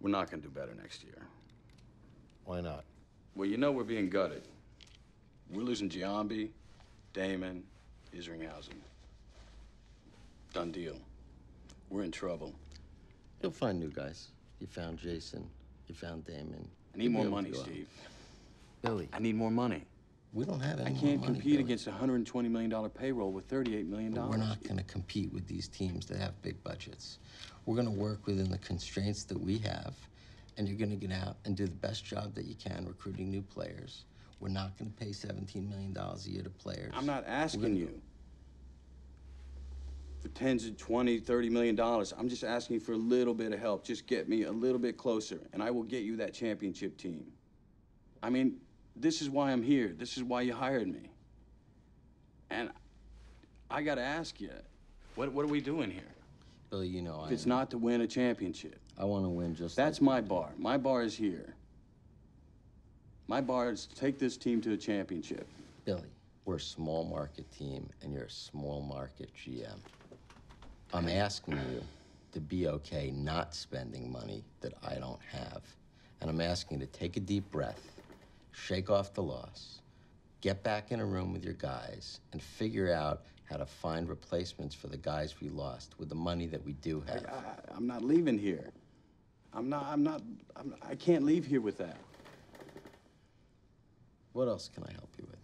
We're not going to do better next year. Why not? Well, you know we're being gutted. We're losing Giambi, Damon, Isringhausen. Done deal. We're in trouble. You'll find new guys. You found Jason. You found Damon. I need You'll more money, to go out. Steve. Billy, I need more money. We don't have any I can't money, compete Billy. against a $120 million payroll with $38 million. But We're not going to compete with these teams that have big budgets. We're going to work within the constraints that we have, and you're going to get out and do the best job that you can recruiting new players. We're not going to pay $17 million a year to players. I'm not asking you for tens of 20, 30 million dollars. I'm just asking you for a little bit of help. Just get me a little bit closer, and I will get you that championship team. I mean, this is why I'm here. This is why you hired me. And I got to ask you, what, what are we doing here? Billy, you know If I it's am. not to win a championship, I want to win just that's like my bar. My bar is here. My bar is to take this team to a championship. Billy, we're a small market team and you're a small market GM. I'm asking you to be okay not spending money that I don't have. And I'm asking you to take a deep breath, shake off the loss, get back in a room with your guys, and figure out how to find replacements for the guys we lost with the money that we do have. I, I'm not leaving here. I'm not, I'm not, I'm, I can't leave here with that. What else can I help you with?